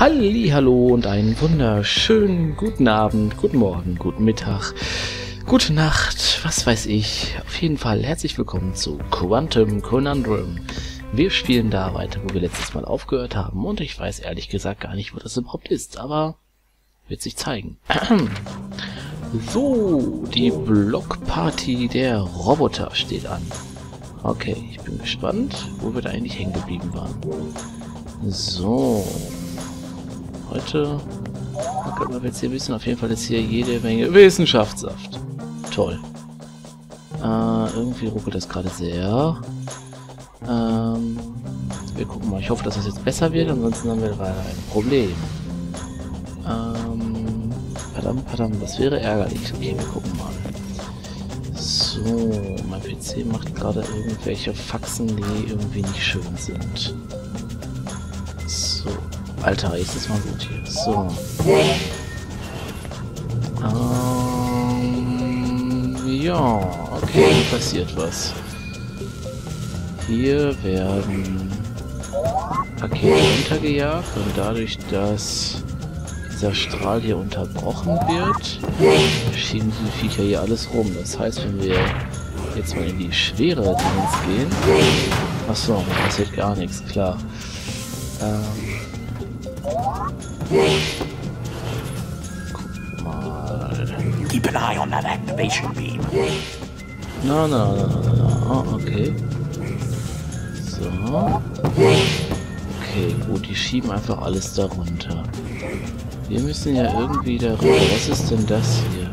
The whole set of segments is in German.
Hallo und einen wunderschönen guten Abend, guten Morgen, guten Mittag, gute Nacht, was weiß ich. Auf jeden Fall herzlich willkommen zu Quantum Conundrum. Wir spielen da weiter, wo wir letztes Mal aufgehört haben und ich weiß ehrlich gesagt gar nicht, wo das überhaupt ist, aber wird sich zeigen. So, die Blockparty der Roboter steht an. Okay, ich bin gespannt, wo wir da eigentlich hängen geblieben waren. So. Heute können wir jetzt hier wissen. Auf jeden Fall ist hier jede Menge Wissenschaftssaft. Toll. Äh, irgendwie ruckelt das gerade sehr. Ähm, wir gucken mal. Ich hoffe, dass das jetzt besser wird. Ansonsten haben wir leider ein Problem. Ähm, Verdammt, verdammt, das wäre ärgerlich. Okay, wir gucken mal. So, mein PC macht gerade irgendwelche Faxen, die irgendwie nicht schön sind. Alter, ist das mal gut hier. So. Ähm, ja, okay, hier passiert was. Hier werden Pakete runtergejagt und dadurch, dass dieser Strahl hier unterbrochen wird, schieben die Viecher hier alles rum. Das heißt, wenn wir jetzt mal in die schwere Dingens gehen... Achso, passiert gar nichts, klar. Ähm... Guck mal... Keep an eye on that activation beam. Na, na, na, na, na. Oh, okay. So. Okay, gut, die schieben einfach alles darunter. Wir müssen ja irgendwie darüber. Was ist denn das hier?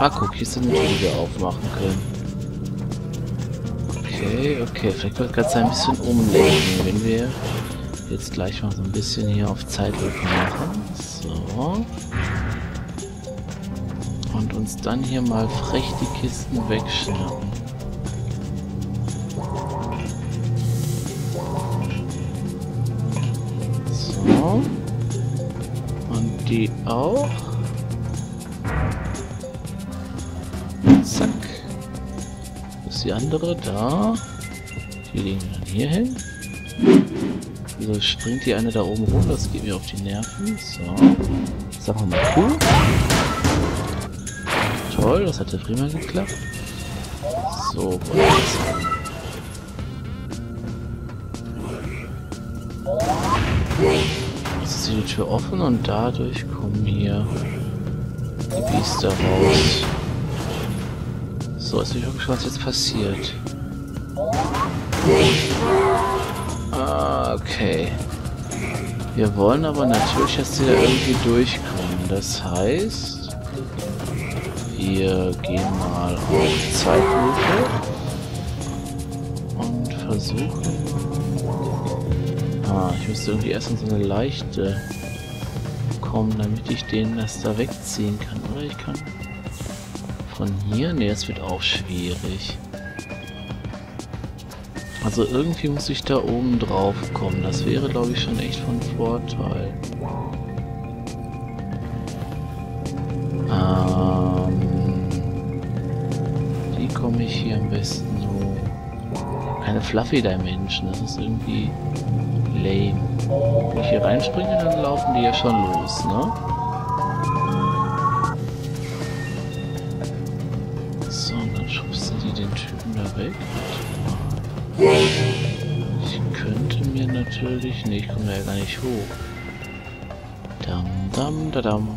Ah, guck, hier sind wir wieder aufmachen können. Okay, okay. Vielleicht wird gerade ein bisschen umlenken, wenn wir jetzt gleich mal so ein bisschen hier auf Zeitlupe machen. So. Und uns dann hier mal frech die Kisten wegschnappen. Und die auch. Zack. Ist die andere? Da. Die liegen dann hier hin. Wieso springt die eine da oben rum? Das geht mir auf die Nerven. So. Sagen wir mal cool. Toll, das hat ja prima geklappt. So, Jetzt ist die Tür offen und dadurch kommen hier die Biester raus. So, jetzt bin ich auch gespannt, was jetzt passiert. Ah, okay. Wir wollen aber natürlich, dass da irgendwie durchkommen. Das heißt, wir gehen mal auf Zeitlupe und versuchen Ah, ich müsste irgendwie erst in so eine leichte kommen, damit ich den das da wegziehen kann. Oder ich kann von hier? Ne, es wird auch schwierig. Also irgendwie muss ich da oben drauf kommen. Das wäre, glaube ich, schon echt von Vorteil. Ähm, wie komme ich hier am besten so? Keine Fluffy Dimension. Das ist irgendwie lame. Wenn ich hier reinspringe, dann laufen die ja schon los, ne? So, dann schubst du die den Typen da weg. Ich könnte mir natürlich... Ne, ich komme ja gar nicht hoch. Dam, dam, da, dam.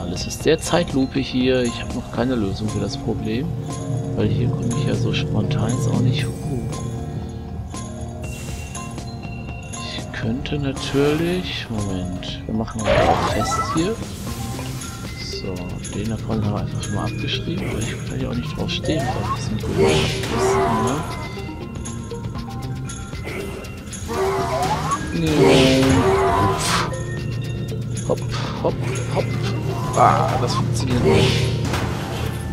Alles ist sehr Zeitlupe hier. Ich habe noch keine Lösung für das Problem. Weil hier komme ich ja so spontan jetzt auch nicht hoch. könnte natürlich... Moment, wir machen mal einen Test hier. So, den davon haben wir einfach schon mal abgeschrieben, aber ich kann ja auch nicht drauf stehen, weil das sind wohl ne? Nee. Hopp, hopp, hopp. Ah, das funktioniert nicht.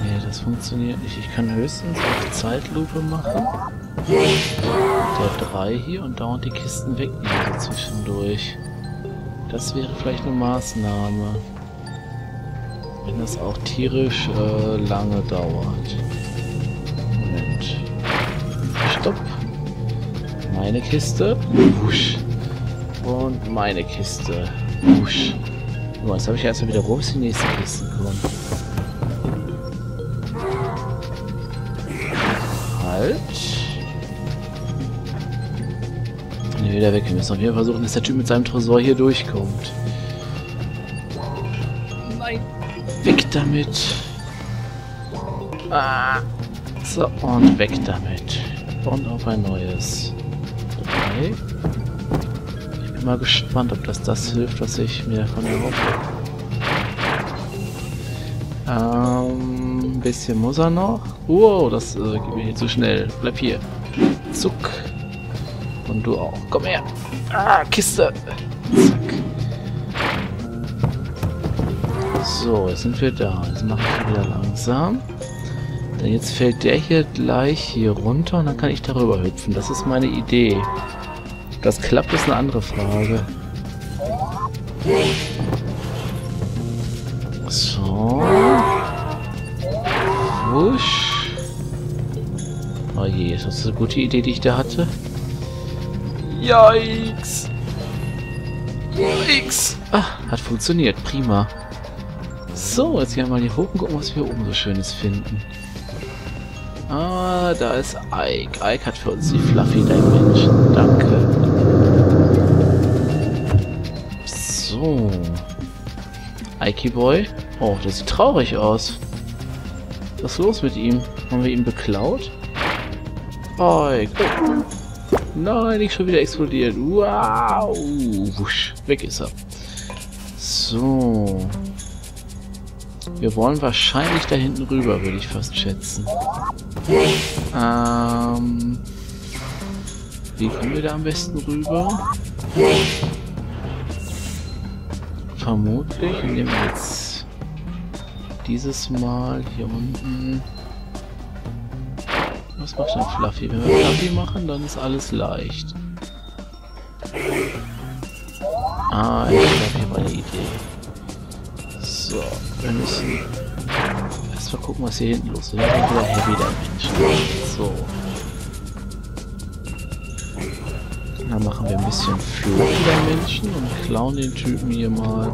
Nee, das funktioniert nicht. Ich kann höchstens auf Zeitlupe machen der 3 hier und dauernd die Kisten wegnehmen zwischendurch. Das wäre vielleicht eine Maßnahme. Wenn das auch tierisch äh, lange dauert. Moment. Stopp. Meine Kiste. Wusch. Und meine Kiste. Usch. So, jetzt habe ich erstmal wieder rum, bis die nächste Kiste kommt. Halt. Ne, wieder weg. Wir müssen auf jeden Fall versuchen, dass der Typ mit seinem Tresor hier durchkommt. Nein. Weg damit. Ah. So, und weg damit. Und auf ein neues. Drei. Bin mal gespannt, ob das das hilft, was ich mir von erhoffe. Ähm, ein bisschen muss er noch. Wow, das äh, geht mir hier zu schnell. Bleib hier. Zuck. Und du auch. Komm her. Ah, Kiste. Zack. So, jetzt sind wir da. Jetzt mache ich wieder langsam. Denn jetzt fällt der hier gleich hier runter und dann kann ich darüber hüpfen. Das ist meine Idee. Das klappt, ist eine andere Frage. So. Wusch. Oh je, ist das eine gute Idee, die ich da hatte? Yikes! Yikes! Ah, hat funktioniert. Prima. So, jetzt gehen wir mal hier hoch und gucken, was wir oben so Schönes finden. Ah, da ist Ike. Ike hat für uns die Fluffy Dimension. Danke. So. Ike Boy. Oh, der sieht traurig aus. Was ist los mit ihm? Haben wir ihn beklaut? Ike. Oh. Nein, nicht schon wieder explodiert. Wow. Wusch. Weg ist er. So. Wir wollen wahrscheinlich da hinten rüber, würde ich fast schätzen. Ähm, wie kommen wir da am besten rüber? Vermutlich, indem wir jetzt dieses Mal hier unten... Was macht denn Fluffy? Wenn wir Fluffy machen, dann ist alles leicht. Ah, ich habe hier meine Idee. So, wir müssen erstmal gucken, was hier hinten los ist. Wir haben wieder Heavy Dimension. So. Dann machen wir ein bisschen Floaty Dimension und klauen den Typen hier mal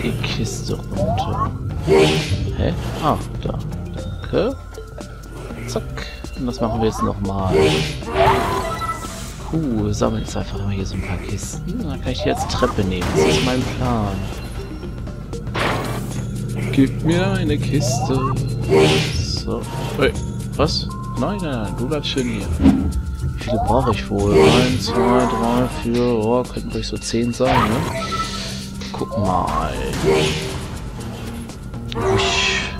die Kiste runter. Hä? Ah, da. Danke. Zack. Und das machen wir jetzt nochmal. Uh, sammeln jetzt einfach mal hier so ein paar Kisten. Dann kann ich die jetzt Treppe nehmen. Das ist mein Plan. Gib mir eine Kiste. So. Hey, was? Nein, nein, nein, du bleibst schön hier. Viele brauche ich wohl? 1, 2, 3, 4, oh, könnten ruhig so 10 sein, ne? Guck mal. Usch.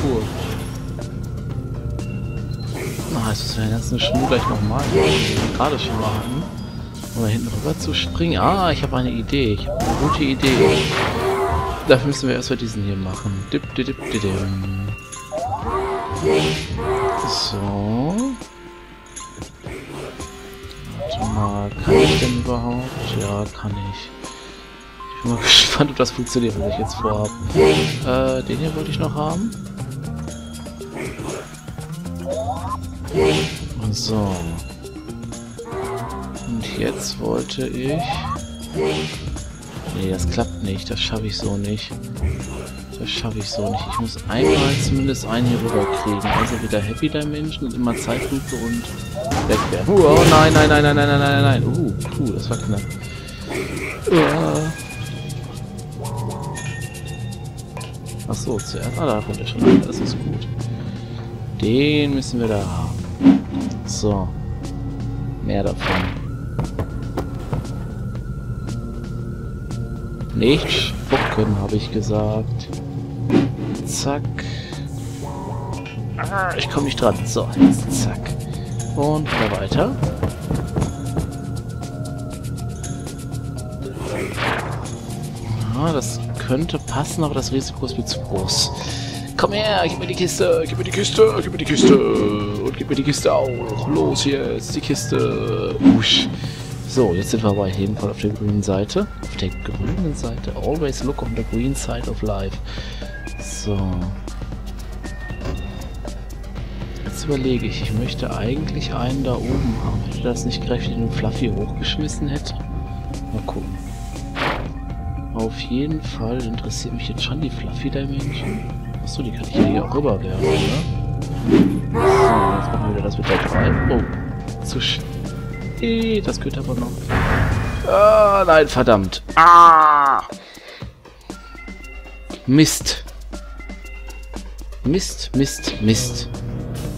Pur. Na, jetzt müssen wir den ganzen Schnur gleich nochmal, wie wir gerade schon mal. Um da hinten rüber zu springen. Ah, ich habe eine Idee. Ich habe eine gute Idee. Dafür müssen wir erstmal diesen hier machen. Dip, dip, dip, dip, dip. So. Warte mal, kann ich denn überhaupt? Ja, kann ich. Ich bin mal gespannt, ob das funktioniert, was ich jetzt vorhabe. Äh, den hier wollte ich noch haben. So. Und jetzt wollte ich... Nee, das klappt nicht. Das schaffe ich so nicht. Das schaffe ich so nicht. Ich muss einmal zumindest einen hier rüber kriegen. Also wieder Happy Dimension und immer Zeitlupe und wegwerfen. Uh, oh nein, nein, nein, nein, nein, nein, nein, nein. Uh, cool, das war knapp. Uh. Ach so, zuerst. Ah, da kommt er schon. Das ist gut. Den müssen wir da haben. So. Mehr davon. Nicht spucken, habe ich gesagt. Zack. Ah, ich komme nicht dran. So, jetzt zack. Und wieder weiter. Ja, das könnte passen, aber das Risiko ist mir zu groß. Komm her, gib mir die Kiste, gib mir die Kiste, gib mir die Kiste und gib mir die Kiste auch. Los jetzt, die Kiste. Usch. So, jetzt sind wir aber jeden Fall auf der grünen Seite. Auf der grünen Seite. Always look on the green side of life. So. Jetzt überlege ich, ich möchte eigentlich einen da oben haben. Hätte das nicht ich den Fluffy hochgeschmissen hätte? Mal gucken. Auf jeden Fall interessiert mich jetzt schon die Fluffy Dimension. Achso, die kann ich ja hier auch rüberwerfen, oder? So, jetzt machen wir wieder das mit der 3. Oh, zu. Eh, das gehört aber noch. Ah, nein, verdammt. Ah! Mist. Mist, Mist, Mist.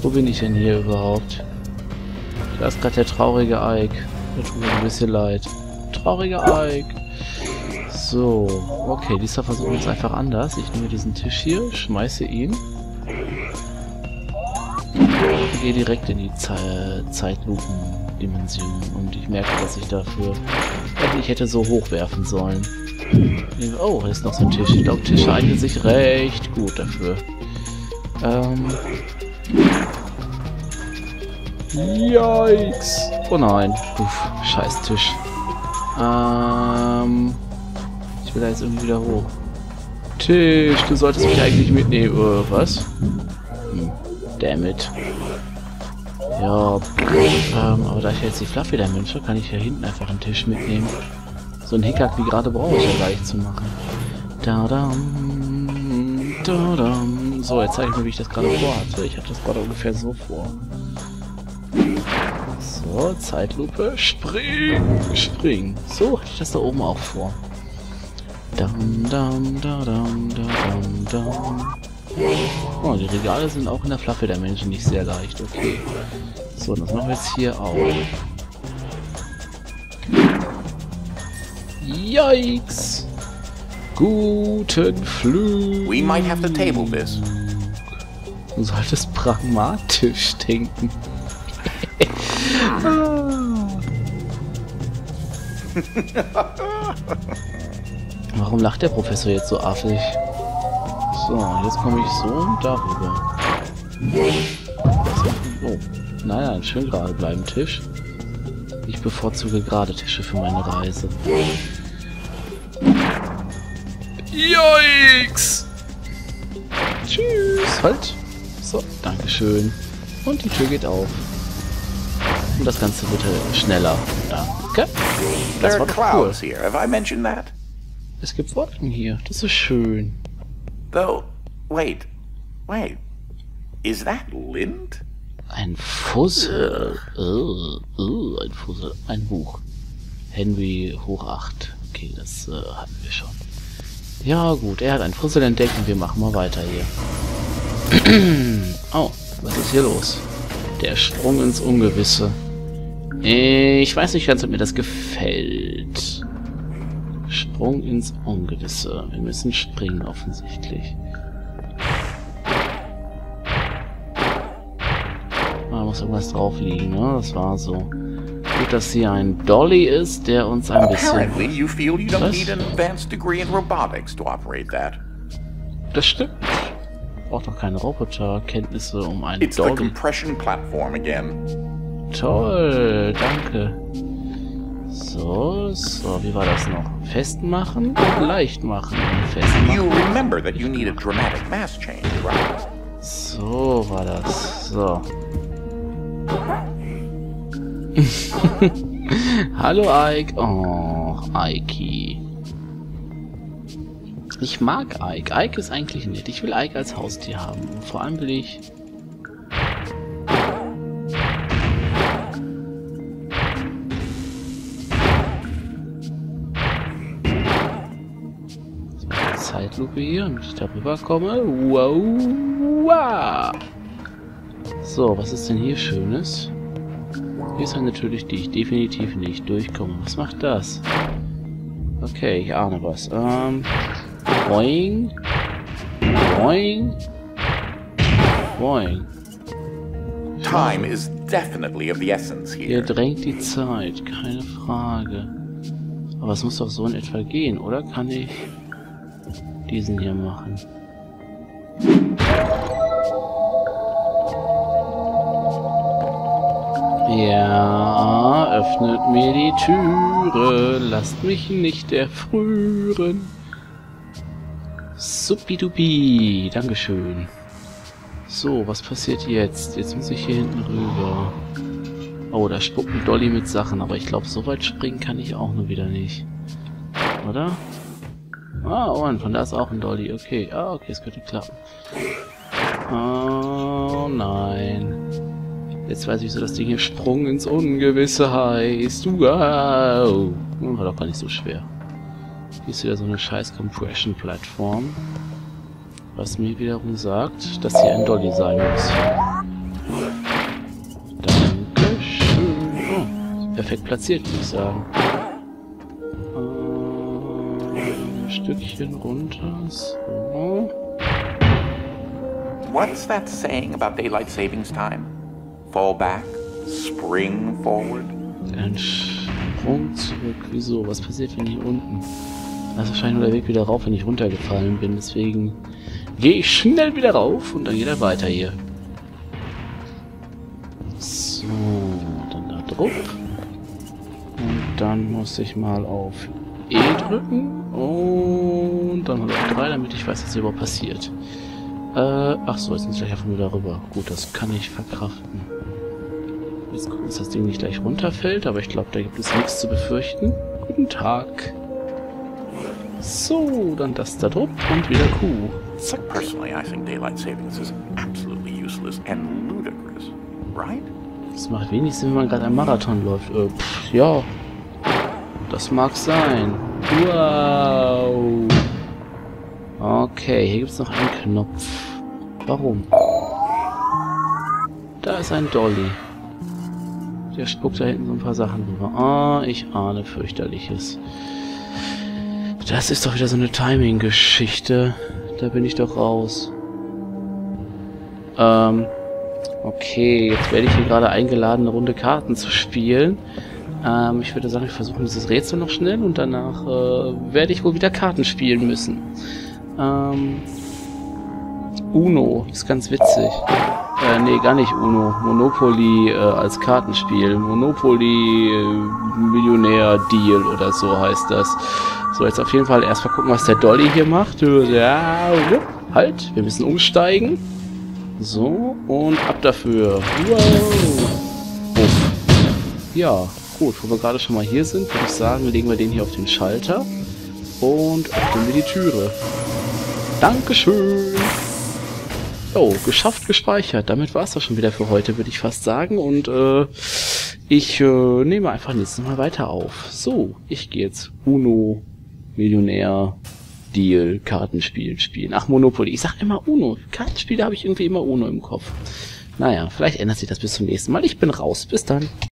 Wo bin ich denn hier überhaupt? Da ist gerade der traurige Ike. Der tut mir ein bisschen leid. Trauriger Ike. So, okay, versuchen wir es einfach anders. Ich nehme diesen Tisch hier, schmeiße ihn. Und gehe direkt in die Ze Zeitlupen-Dimension. Und ich merke, dass ich dafür... Ich hätte so hoch werfen sollen. Oh, hier ist noch so ein Tisch. Ich glaube, Tische eignen sich recht gut dafür. Ähm. Yikes. Oh nein. Uff, scheiß Tisch. Ähm. Ich will da jetzt irgendwie wieder hoch. Tisch, du solltest mich eigentlich mitnehmen. Uh, was? Hm. Damit. Ja. Ähm, aber da ich jetzt die Fluffy da wünsche, kann ich hier hinten einfach einen Tisch mitnehmen. So ein Hickhack wie gerade brauche ich ja gleich zu machen. Da -dam, da -dam. So, jetzt zeige ich mir, wie ich das gerade vorhatte. Ich hatte das gerade ungefähr so vor. So, Zeitlupe. Spring! Spring. So hatte ich das da oben auch vor. Dam, dam, da, dam, da, dam, dam. Oh, die Regale sind auch in der Flaffe der Menschen nicht sehr leicht. Okay. So, das machen wir jetzt hier auch. Yikes! Guten Flug! We might have to table this. Du solltest pragmatisch denken. Warum lacht der Professor jetzt so affig? So, jetzt komme ich so und darüber. Oh, nein, nein, schön gerade bleiben, Tisch. Ich bevorzuge gerade Tische für meine Reise. Yikes! Tschüss! Halt! So, Dankeschön. Und die Tür geht auf. Und das Ganze wird äh, schneller. Danke. Das There war cool. clouds here. Have I mentioned that? Es gibt Wolken hier. Das ist schön. Though, wait, wait. Is that lint? Ein Fussel. Uh, uh, ein Fussel. Ein Buch. Henry hoch 8. Okay, das äh, hatten wir schon. Ja gut, er hat ein Fussel entdeckt und wir machen mal weiter hier. oh, was ist hier los? Der Sprung ins Ungewisse. Ich weiß nicht ganz, ob mir das gefällt. Sprung ins Ungewisse. Wir müssen springen offensichtlich. Da muss irgendwas drauf liegen, ne? Das war so. Gut, dass hier ein Dolly ist, der uns ein bisschen... You feel you don't need an advanced degree in robotics to operate that. Das stimmt. Braucht doch keine Roboterkenntnisse, um einen It's the Dolly... compression platform again. Toll, danke. So, so, wie war das noch? Festmachen und leicht machen. Festmachen. You remember that you need a dramatic mass change, right? So war das. So. Hallo Ike. Oh, Ike. Ich mag Ike. Ike ist eigentlich nett. Ich will Ike als Haustier haben. Und vor allem will ich... Zeitlupe hier, damit ich darüber komme. Wow, wow. So, was ist denn hier Schönes? Hier ist eine Tür, durch die ich definitiv nicht durchkomme. Was macht das? Okay, ich ahne was. Ähm, boing. Boing. Boing. Time is definitely of the essence here. drängt die Zeit, keine Frage. Aber es muss doch so in etwa gehen, oder? Kann ich diesen hier machen? Ja, öffnet mir die Türe, lasst mich nicht erfrieren. Suppidupi, Dankeschön. So, was passiert jetzt? Jetzt muss ich hier hinten rüber. Oh, da spuckt ein Dolly mit Sachen, aber ich glaube, so weit springen kann ich auch nur wieder nicht. Oder? Ah, oh, und von da ist auch ein Dolly. Okay, ah, okay, es könnte klappen. Oh nein. Jetzt weiß ich, wieso das Ding hier Sprung ins Ungewisse heißt. Wow. War doch gar nicht so schwer. Hier ist wieder so eine scheiß Compression-Plattform. Was mir wiederum sagt, dass hier ein Dolly sein muss. Dankeschön. Oh, perfekt platziert, würde ich sagen. Äh, ein Stückchen runter. So. What's that saying about daylight savings time? Fall back? Spring forward? Ein Sprung zurück. Wieso? Was passiert denn hier unten? Das ist wahrscheinlich nur der Weg wieder rauf, wenn ich runtergefallen bin. Deswegen gehe ich schnell wieder rauf und dann geht er weiter hier. So, dann da drauf. Und dann muss ich mal auf E drücken. Und dann auf 3, damit ich weiß, was hier überhaupt passiert. Äh, ach so, jetzt muss ich einfach nur darüber. Gut, das kann ich verkraften. Jetzt gucken, dass das Ding nicht gleich runterfällt, aber ich glaube, da gibt es nichts zu befürchten. Guten Tag. So, dann das da drüber und wieder Q. Zack. Personally, I think daylight savings is absolutely useless and ludicrous, right? Das macht wenig Sinn, wenn man gerade einen Marathon läuft. Äh, pff, ja. Das mag sein. Wow. Okay, hier gibt es noch einen Knopf. Warum? Da ist ein Dolly. Der spuckt da hinten so ein paar Sachen rüber. Ah, ich ahne fürchterliches. Das ist doch wieder so eine Timing-Geschichte. Da bin ich doch raus. Ähm, okay, jetzt werde ich hier gerade eingeladen, eine Runde Karten zu spielen. Ähm, ich würde sagen, wir versuchen dieses Rätsel noch schnell und danach äh, werde ich wohl wieder Karten spielen müssen. Ähm, Uno ist ganz witzig. Äh, nee, gar nicht Uno. Monopoly äh, als Kartenspiel. Monopoly äh, Millionär Deal oder so heißt das. So, jetzt auf jeden Fall erstmal gucken, was der Dolly hier macht. Ja, halt, wir müssen umsteigen. So, und ab dafür. Wow. Uff. Ja, gut, wo wir gerade schon mal hier sind, würde ich sagen, legen wir den hier auf den Schalter. Und öffnen wir die Türe. Dankeschön. Oh, geschafft, gespeichert. Damit war es doch schon wieder für heute, würde ich fast sagen. Und äh, ich äh, nehme einfach nächstes Mal weiter auf. So, ich gehe jetzt Uno, Millionär, Deal, Kartenspiel spielen. Ach, Monopoly. Ich sag immer Uno. Kartenspiele habe ich irgendwie immer Uno im Kopf. Naja, vielleicht ändert sich das bis zum nächsten Mal. Ich bin raus. Bis dann.